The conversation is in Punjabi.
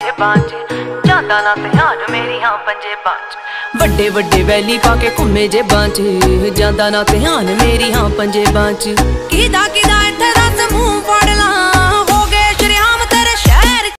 ਜੇਬਾਂ ਜਾਂਦਾ ਨਾ ਧਿਆਨ ਮੇਰੀਆਂ ਪੰਜੇਬਾਂ 'ਚ ਵੱਡੇ ਵੱਡੇ ਵੈਲੀ ਪਾ ਕੇ ਘੁੰਮੇ ਜੇਬਾਂ 'ਚ ਜਾਂਦਾ ਨਾ ਧਿਆਨ ਮੇਰੀਆਂ ਪੰਜੇਬਾਂ 'ਚ ਕਿਦਾ ਕਿ